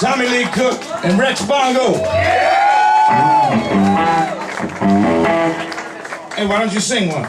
Tommy Lee Cook, and Rex Bongo. Hey, why don't you sing one?